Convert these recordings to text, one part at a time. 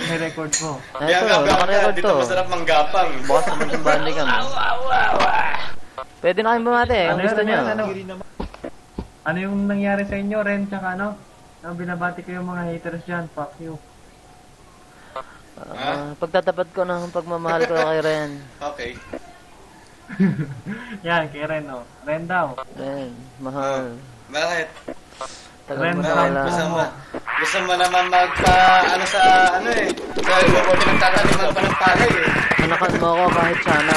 May record ko. Kaya nga, nakarecord dito to. masarap manggapang. Bukas naman yung bandi kami. Pwede na kayong bumate kung Ano gusto yan, nyo. ano Ano yung nangyari sa inyo, Ren, tsaka ano? Ang binabati ko yung mga haters dyan, fuck you. Ah, pagtatapat ko ng pagmamahal ko kay Ren. Okay. Yan, kay Ren, oh. Ren daw. Ren, mahal. Bakit? Tagal mo. Gusto mo, gusto mo naman magpa, ano sa, ano eh. Sa gusto ko nagtatalimag pa ng palay eh. Manakas mo ako kahit sana.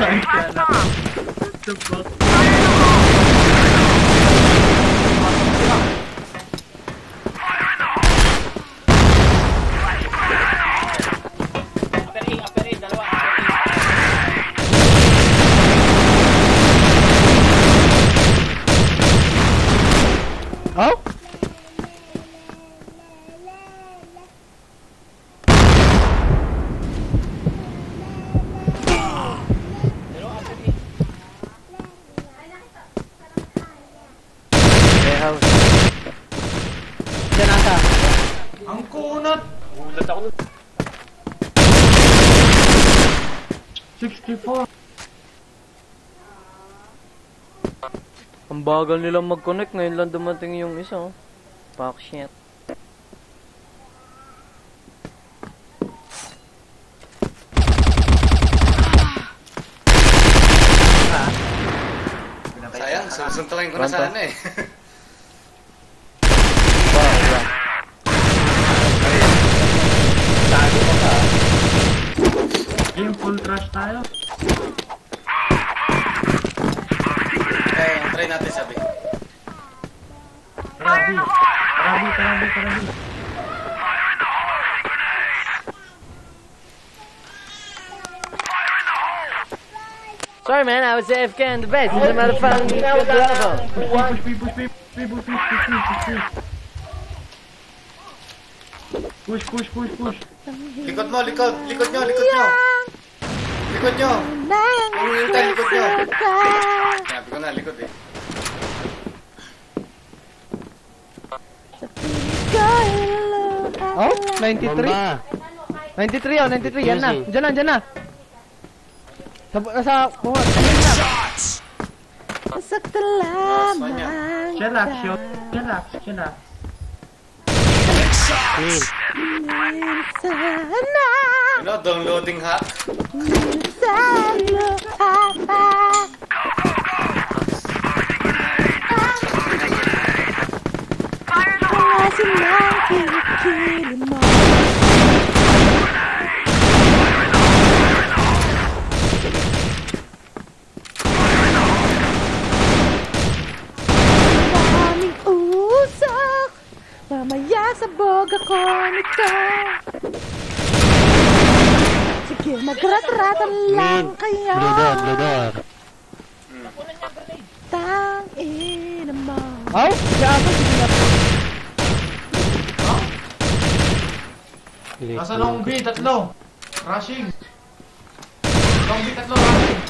Kahit sana. What the fuck? Oh? Ang bagal nilang mag-connect. Ngayon lang dumating yung isa. oh. Fuck shit. Sayang, susuntukin ko na Pronto? sana eh. Game full trash tayo. try natin sabi. Karabi! Karabi! Karabi! Karabi! Sorry man, I was AFK in the base. It's a motherfucking Push, push, push, push. Likod mo, likod, likod nyo, likod nyo. Likod nyo. Ang hintay, likod nyo. Sabi ko na, likod eh. Oh? 93? 93 oh, 93. Yan na. Diyan na, diyan na. Sa, nasa, buhat. Ayan na. Sakta lamang. Shut up, shut up, shut downloading ha? Sana. Nasa long B, tatlo. Rushing. Long B, tatlo, rushing.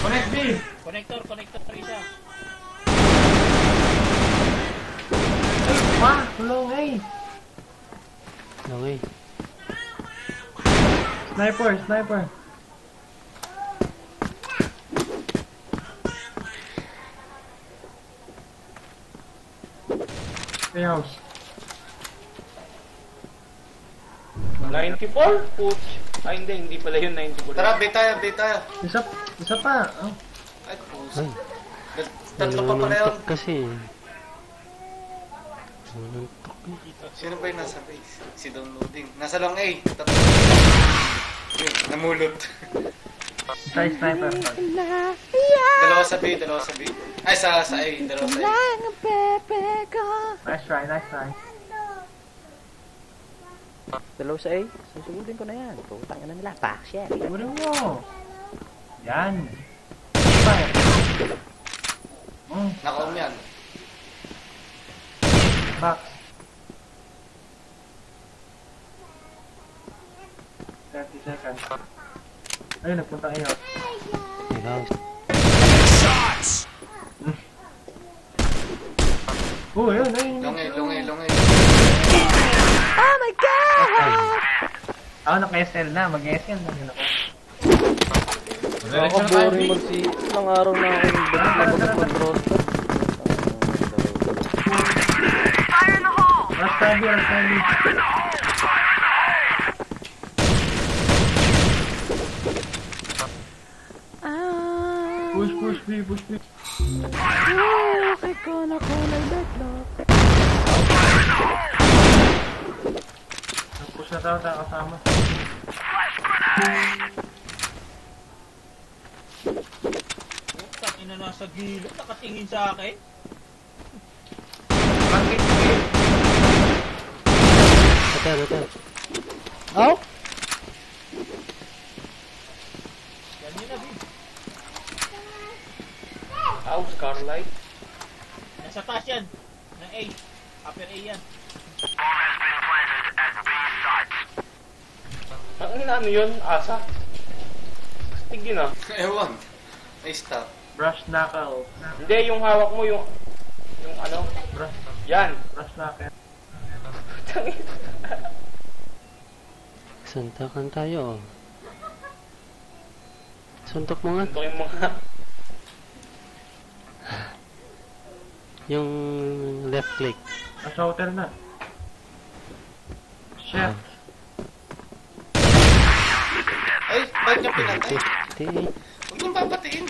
Connect B. Connector, connector pa rin siya. Ma, long A. Okay. Sniper, sniper. Warehouse. 94? Putz. Ay, hindi. Hindi pala yun 94. Tara, bait tayo, bait tayo. Isa, isa pa. Oh. Ay. Ay, Tatlo pa pala yun. kasi. Nanununtok eh. Sino ba yung nasa base? Si downloading. Nasa long A. Tatlo. Yun, namulot. Yung sniper. dalawa sa B, dalawa sa B. Ay, sa, sa A, dalawa sa A. Lang ang pepe ko Nice try, nice try. Dalaw sa A. Susugudin ko na yan. Putang na nila. Fuck shit. Kunin mo. Yan. Mm, Naka-on yan. box. 30 seconds. Ayun, nagpunta kayo. Warehouse. Oh, yun, ayun. Lungi, lungi, lungi. Oh my God! Ako naka-SL na, mag-SL na yun ako. Ako boring magsi... Ilang araw na ako yung ba't na ba't mag-roster. Rush tabi, rush tabi. Ah, Push, push, push, push, push. Okay ko na kulay deadlock. Push na tao, tao kasama. Ina nasa gilid, nakatingin sa akin. Hotel, hotel. Oh? Yan yun na, Bin. House, Carlight. Nasa taas yan. Ng A. Upper A yan. Ang ina ano yun, asa? Astig yun ah. Ewan. Ay, stop. Brush knuckle. Hindi, yung hawak mo, yung... Yung ano? Brush, Yan. brush knuckle. Suntakan tayo. oh. Suntok mo nga. Ito yung mga... Yung left click. Nasa hotel na. Shit. Ay, ba't niya pinatay? Huwag niyong papatiin.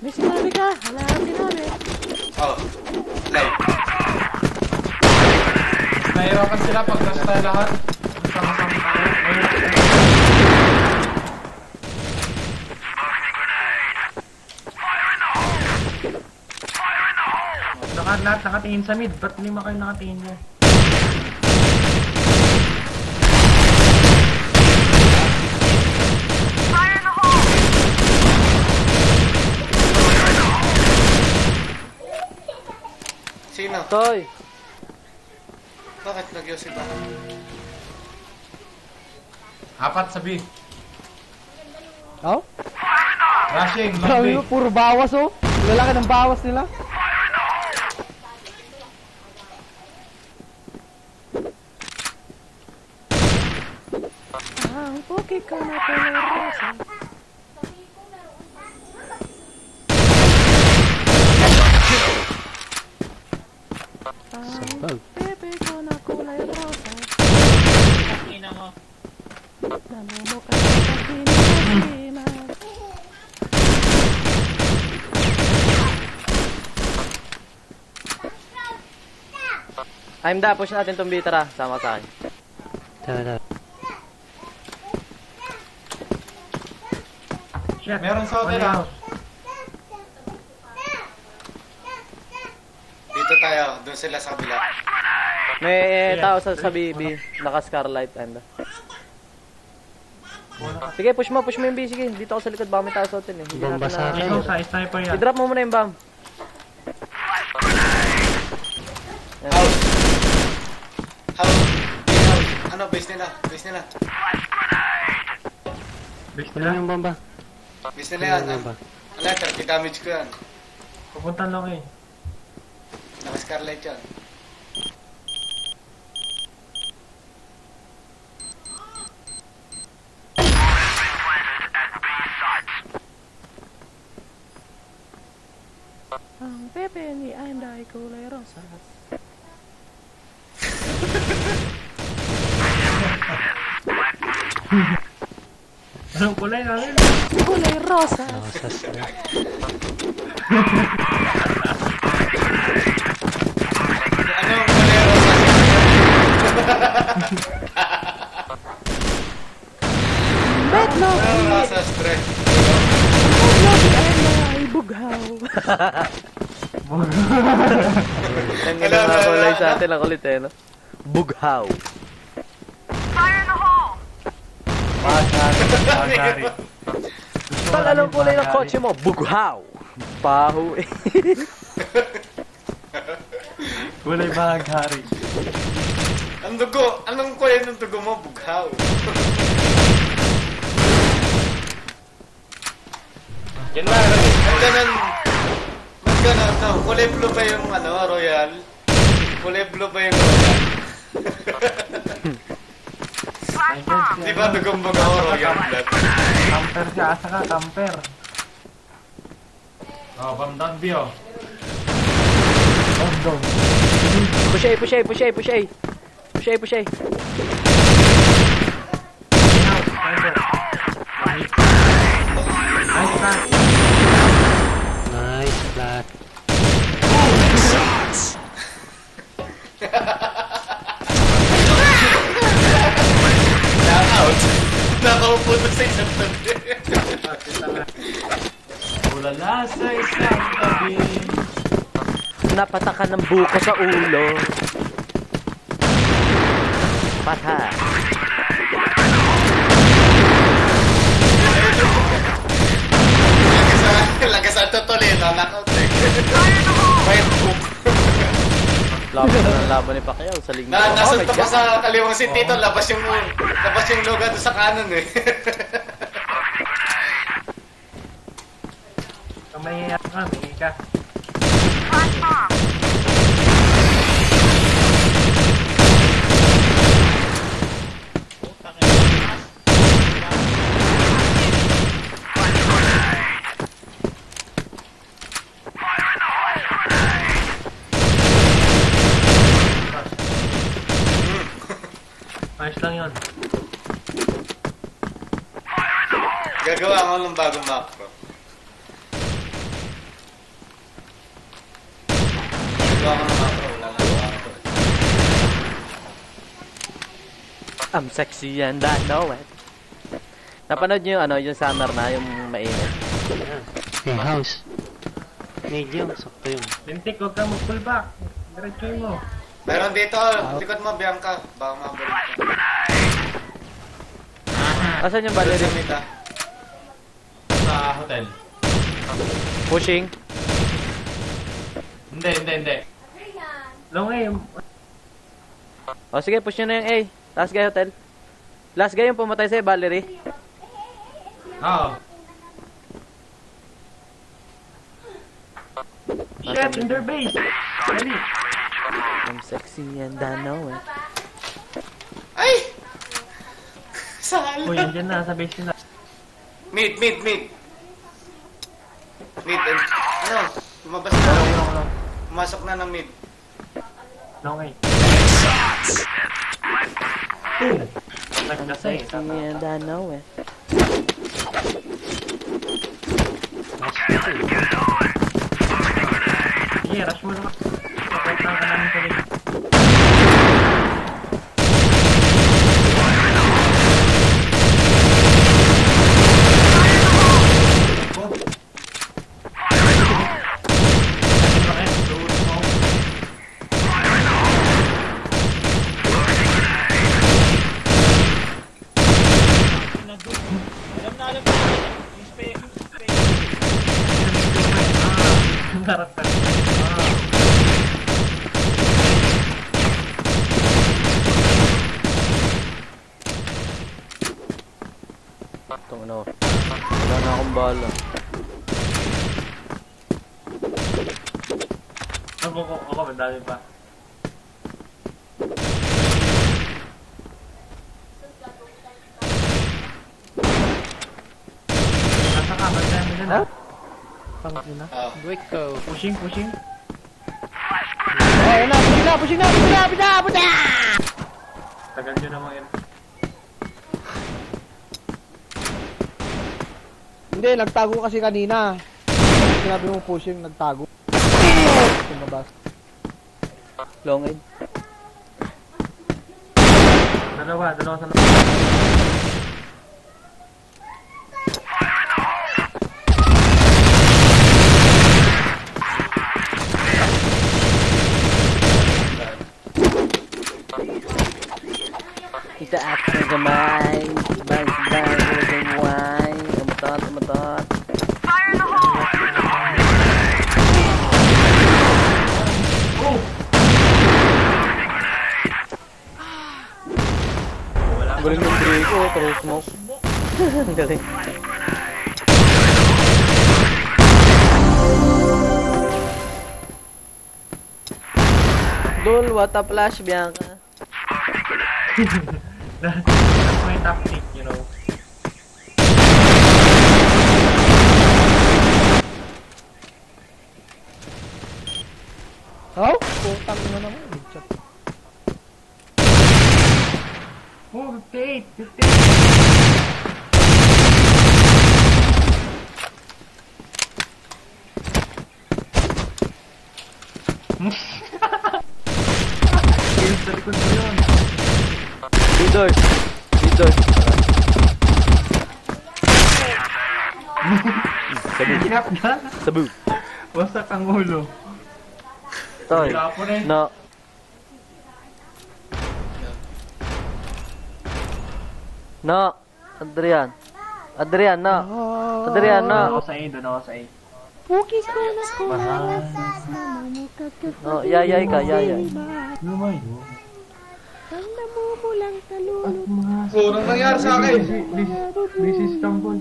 May sinabi ka, wala kang sinabi. Oh, live. Nahirapan sila pag nasa lahat. Sama-sama tayo. Nahirapan. Naka, lahat nakatingin sa mid. Ba't lima kayo nakatingin niya? Sino? Toy! Bakit nagyosi ba? Apat sa B. Oh? Rushing, Grabe mo, puro bawas oh. Lalaki ng bawas nila. Poke ko na kulay rosa. Ang bebe ko na kulay rosa. Ina mo. Namumukha sa pinagsiman. I'm da, push natin tong bitara. Sama sa akin. Tara, tara. Shit. Meron sa hotel ah. Dito tayo. Doon sila sa kabila. May tao sa, sa BB. Naka Scarlight. I'm da. Sige, push mo, push mo yung B. Sige, dito ako sa likod. Baka may tao sa hotel eh. Hindi Bomba sa akin. Ikaw sa sniper yan. I-drop mo muna yung bomb. Base house. Ano, base nila. Base nila. Base nila. yung bomba. Base nila Wala yan. yung ah. bomba. Wala, 30 damage ko yan. Pupunta lang eh. Naka-scarlight yan. Ang bebe ni Anda ay kulay rosas. Anong kulay namin? Kulay rosas. Nakasas na. Ano, kalero sa Betlog! Kalero sa stress. Anda ay bughaw. Yan nga mga kulay sa atin. Ang kulit eh, no? Bughaw. Magari. Tal, anong kulay ng kotse mo? Bughaw. Baho eh. Kulay magari. Ang dugo. Anong kulay ng dugo mo? Bughaw. Yan na? Ang ganun. Ba't ganun? No, kulay blue pa yung ano, royal. Kulay blue pa yung logo. Ayun, Di ba dugong mga royal blood? Camper siya, asa ka, camper. Oh, Bamdan Bio. Push A, push A, push A, push A. Push A, push A. Nice cut. Nice, flat. Na sa isang tabi. Ulala sa isang tabi. Napatakan ng buko sa ulo. Pata. Lagasan, Totolino, knockout eh. Right hook. Laban na ng laban ni Pacquiao sa linggo. Na, Oh nasunta my pa sa kaliwang si Tito, labas yung labas yung doon sa kanan eh. Kamay ka, may ka. Lang yun. Gagawa ako ng bagong macro. Gagawa ko ng macro, wala lang ako macro. I'm sexy and I know it. Napanood niyo yung ano, yung summer na, yung mainit. Hey, house. Medium, sakto yun. Lintik, huwag ka mag-pull back. Diretso mo. Meron dito, likod mo, Bianca. Baka mabalik ka. Asan yung Valerie? mid ah. Sa hotel. Pushing. Hindi, hindi, hindi. Long eh. O sige, push nyo na yung A. Last guy hotel. Last guy yung pumatay sa'yo, Valerie. Oo. Shit, in their base. I'm sexy and I know it. Ay! Sala. Uy, andyan na, sa base nila. Mid, mid, mid. Mid, and, ano? Lumabas na. Long, long, long. Pumasok na ng mid. Long eh. Boom! I know it. Nice, flat eh. Sige, rush mo naman. Lang ka namin sa base. Alam na alam na. Yung spray, yung spray. Harap ka. Itong ano. Wala na akong bala. Ako, ako, ako, madami pa. Nasa ka, madami dyan ah. Pangina. Ah. Wiko. Pushing, pushing. Oh, yan na, pushing na, pushing na, pushing na, pushing na, pushing na! Tagal nyo naman yun. Hindi, nagtago kasi kanina. Sinabi mo pushing, nagtago. Tumabas. Long edge. Dalawa, dalawa sa. Kita action gamay. Bang bang throw smoke. Galing. Idol, what a flash, Bianca. That's my tactic, you know. Oh, putang na naman. Headshot. Oh, 58! 58! Kills sa likod mo yun. Sabu. Ginap na. Sabu. Wasak ang ulo. Toy. Na No. No. Adrian. Adrian, no. Adrian, Doon ako no. sa A, doon ako sa A. Pukis ko na ko Mahal. No, yayay ka, yayay. Lumayo. Ang namumulang talulog. Oh, anong nangyari sa akin? This, is Istanbul.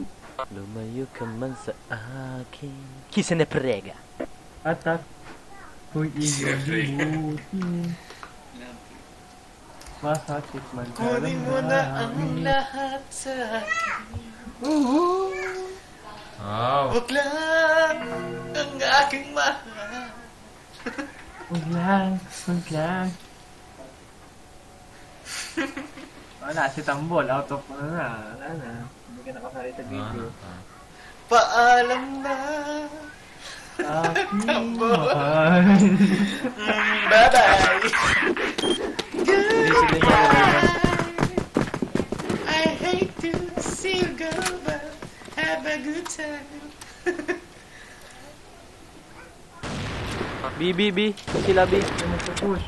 Lumayo ka man sa akin. Kisa na prega. Atak. Kung iyong limutin. Masakit man ka Kunin mo na ang lahat sa akin. Huwag lang ang aking mahal. Huwag lang, huwag lang. Wala, si Tambol, out of, ano na, wala na. Hindi ka nakasali sa video. Paalam na. Aking Tambol. mahal. Mm, bye-bye. I hate to see you go, but have a good time. B, B, B. Sila B. Magpupush.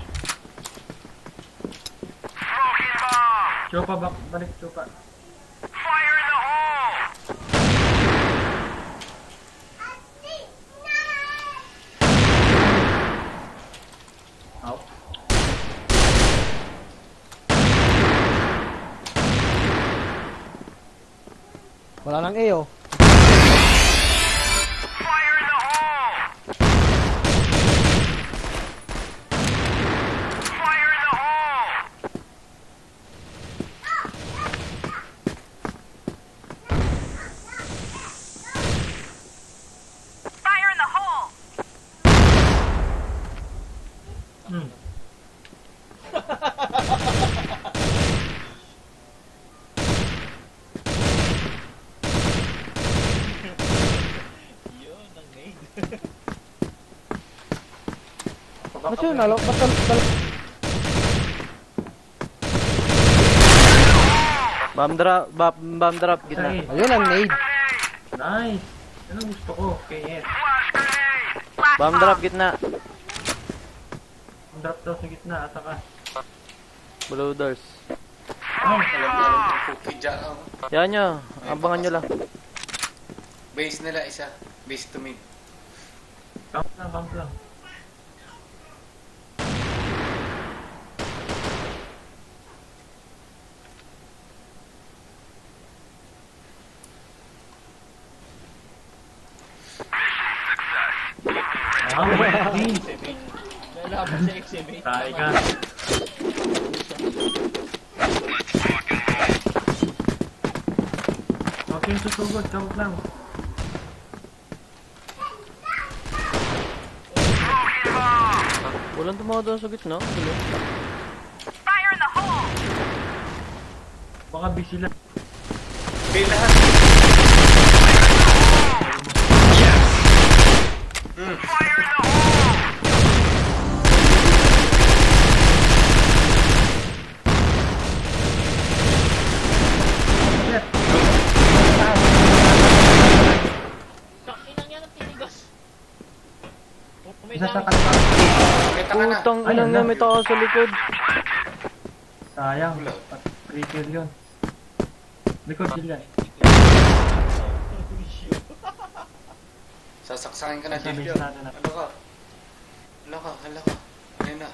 Chopa, balik, chopa. Wala nang A Ba't yun? Nalo? Ba't nalo? Bomb drop, bomb, bomb drop. Gitna. Say, Ayun ang nade. nice. Ang gusto ko, KS. Bomb drop, gitna. Ang drop daw sa gitna, asa ka. Blue doors. Oh, cookie dyan. oh. Yan nyo. Abangan nyo lang. Base nila isa. Base to mid. camp lang, camp lang. Ah, may team. Lalaban Tayo ka. Okay, susugod. Camp lang. Walang tumawa doon sa gitna. Tuloy. Baka busy lang. Okay, lahat. Takinang yan ang tinigas. Kung may Isa sa dami- kanta. Kita ka na. Putang ina nga, may tao sa likod. Sayang. Free kill yun. Likod sila. Sasaksakin ka na, na. Ano ka? Ano ka? Ano ka? Ano na?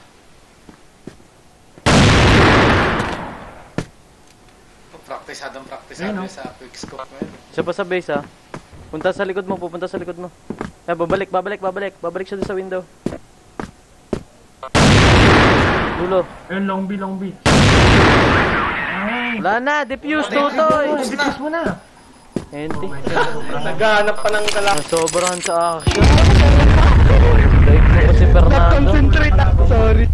Praktisadong praktisado Ayun, oh. sa quick scope ngayon. Siya pa sa base ah. Punta sa likod mo, pupunta sa likod mo. Eh, babalik, babalik, babalik. Babalik siya doon sa window. Dulo. Ayun, long B, long B. Ay! Wala na, defuse tutoy. Defuse mo na! Enti. Naghahanap pa ng kala. Nasobrahan sa action. Dahil mo ko si Fernando. Concentrate ako, sorry.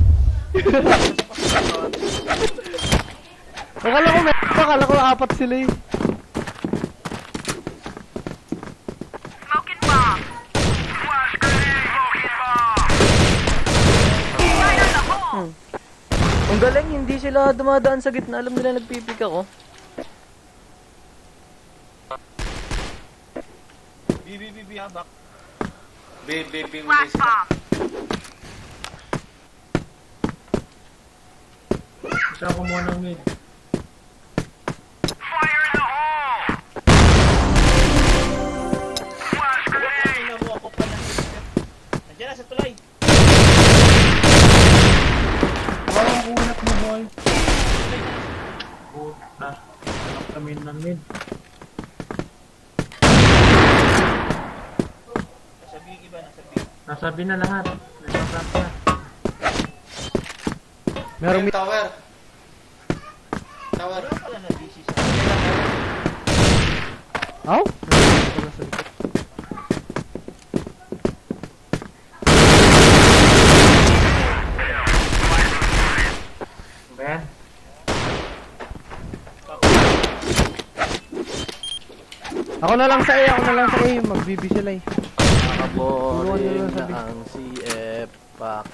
Akala ko pa, akala ko apat sila eh. Ang galing, hindi sila dumadaan sa gitna. Alam nila nagpipik ako. B, B, B, B, habak. B, B, B, B, sila. Siya kumuha ng mid. Kami ng mid. Nasa B, iba, nasa B. Nasabi na lahat. Nagpa-trap na. Merong Yung tower. Tower. Wala pala na busy sa Aw? Ben? Ako na lang sa A, ako na lang sa A. Mag-BB sila eh. Nakaboring na ang CF pack.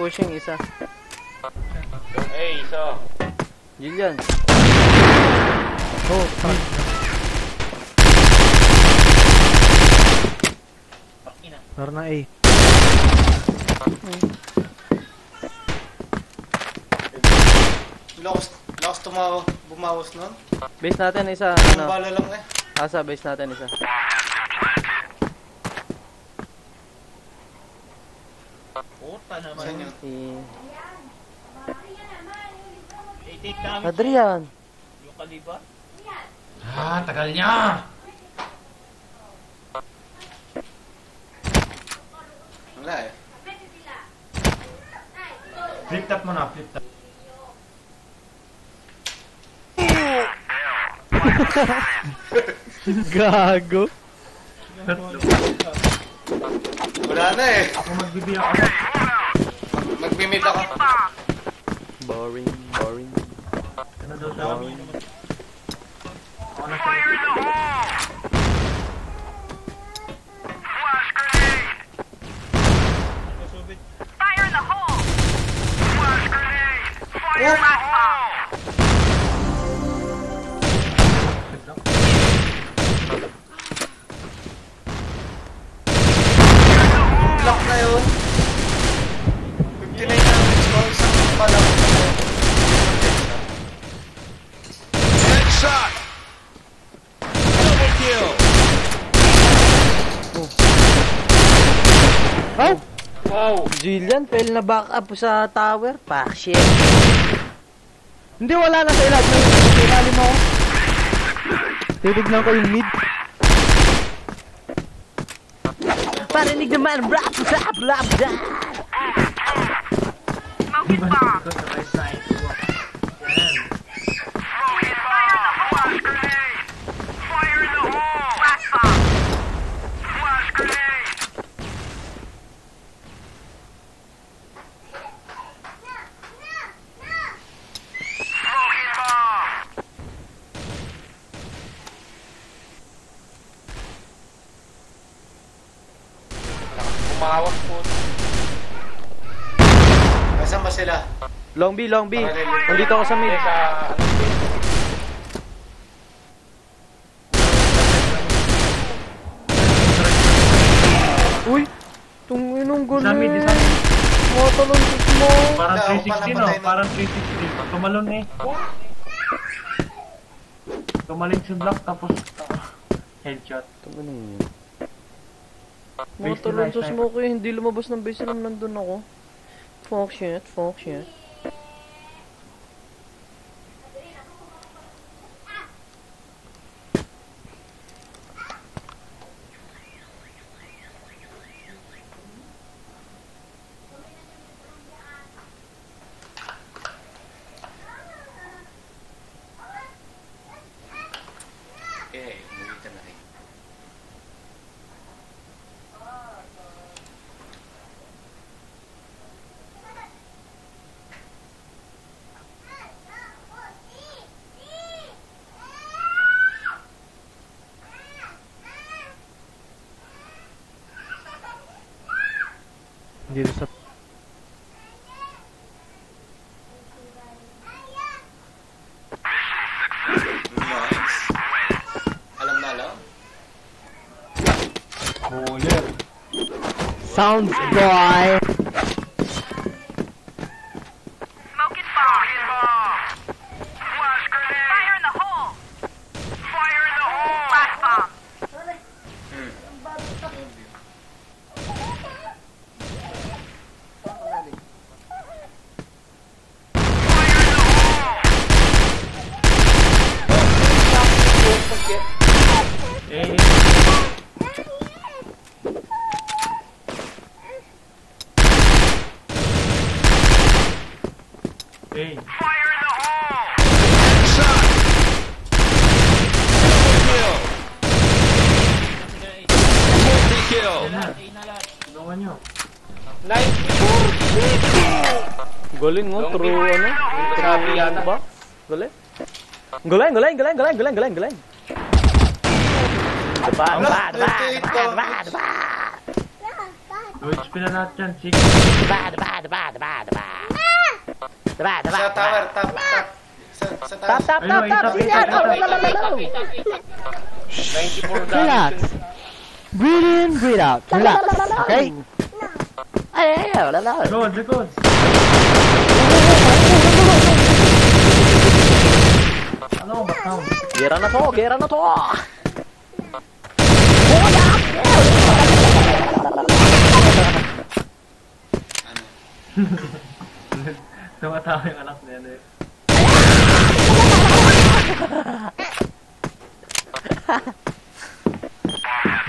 Pushing isa. Hey, so. Jillian. Oh, fuck. Meron na A. Lakas, lakas tumawa, bumawas nun. Base natin isa. Ano? Ano? bala lang eh. Asa, base natin isa. Puta naman. Yun? Si... Take namin Adrian. yung kaliba. Ah, tagal niya! Wala eh. Flip top mo na, flip top. Gago. Wala na eh. Ako magbibiyak ako. Magmimit ako. Boring, boring. Ano daw sa amin? Ako na sa Masubit. Block na yun. 59 damage ko. Isang pala ko. Oh! Wow. Jillian, fail na back up sa tower. Fuck shit. Hindi, wala na sa ilalim. Ilalim ako. Titignan ko yung mid. Parinig naman. Rap, rap, rap, rap. Ibalik ko sa right side. Yan. Umawas po. Nasaan ba sila? Long B, long B. Nandito ako sa mid. Sa? Uy! Tung inong Sa mid, gulo. sa mid. Motuluntos mo. Parang Wala, 360 no? napatay na. Parang 360. Tumalon eh. Tumalon si Black tapos ah, headshot. Tumalun yun. Base Motuluntos nila, mo ko hindi lumabas ng base nung nandun ako. Fuck shit, fuck shit. Sounds boy! Galing, galing, galing, galing, galing, galing, galing. Diba, diba, diba, diba, diba, diba, HP na lahat yan. Six. diba, diba, diba, diba, diba. Diba, diba, Sa tower, top, top. Sa, sa Tap, tap, tap, tap, itak, sige, itak, oh, itak. lalalalo. Relax. Breathe in, breathe out. Relax. Okay? Ay, ay, ay, lalalalo. Good, good. Ano, back down. Gira na to, gira na to. Tumatawa yung anak niya. eh.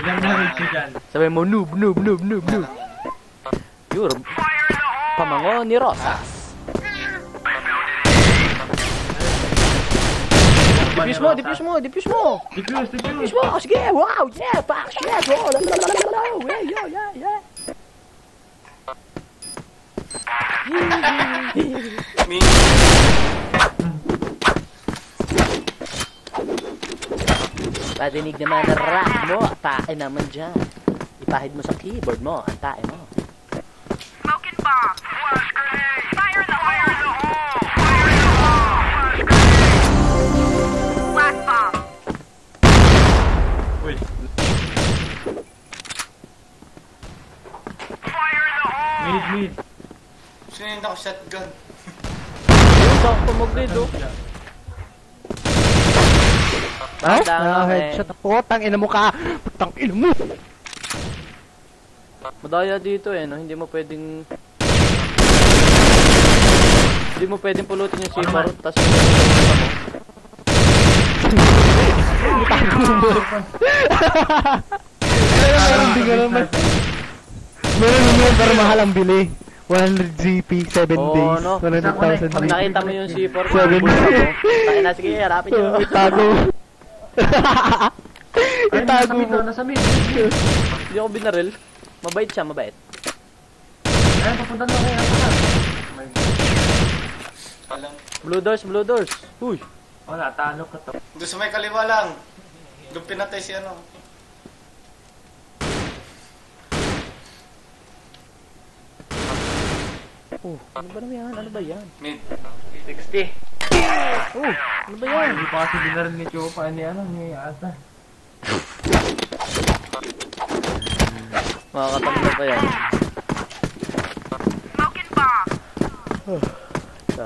Ilan damage ko dyan? Sabi mo, noob, noob, noob, noob, noob. Yun, pamango ni Rosas. Diffuse mo, diffuse mo, diffuse mo. Diffuse, diffuse. Diffuse mo, sige, wow, yeah, fuck, shit, oh, lalalalo, yeah, yeah, yeah, yeah. Min- Padinig naman na rap mo, tae naman dyan. Ipahid mo sa keyboard mo, ang tae Sinunod ako shotgun. Yung sakto mag-lead, oh. Oh, Down, ah, headshot ako. Tang ina mo ka. Tang ina mo. Madaya dito eh, no? Hindi mo pwedeng... Hindi mo pwedeng pulutin yung C4, tas... Meron din ka naman. Meron naman pero mahal ang bili. 100 GP, 7 Oo, days. no? 100,000 Pag GP. nakita mo yung C4, Seven. bubulot mo. Tayo na, sige, harapin nyo. Itago. Nasa Itago mid, mo. oh, nasa mid. Hindi ako binaril. Mabait siya, mabait. Ay, papunta na kayo. Alam. Blue doors, blue doors. Uy. Wala, talo ka to. Doon sa may kaliwa lang. Doon pinatay si ano. Oh, ano ba naman yan? Ano ba yan? Mid. 60. Oh, ano ba yan? Hindi pa kasi dinarin ni Chupa ni ano, ni Asa. Makakatanda pa yan. Smoking Sa...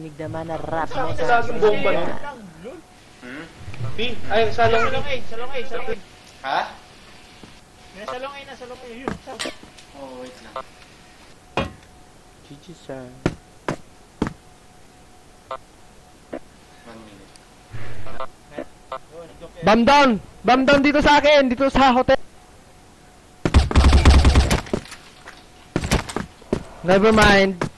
Padinig naman na rap mo sa laging bomba no? Hmm? B? Ay, salong A, salong A, salong A. Ha? May salong A na, salong A. Yun, salong Oh, wait lang. GG sir. One minute. Bam down! Bam down dito sa akin! Dito sa hotel! Never mind.